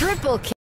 Triple kill.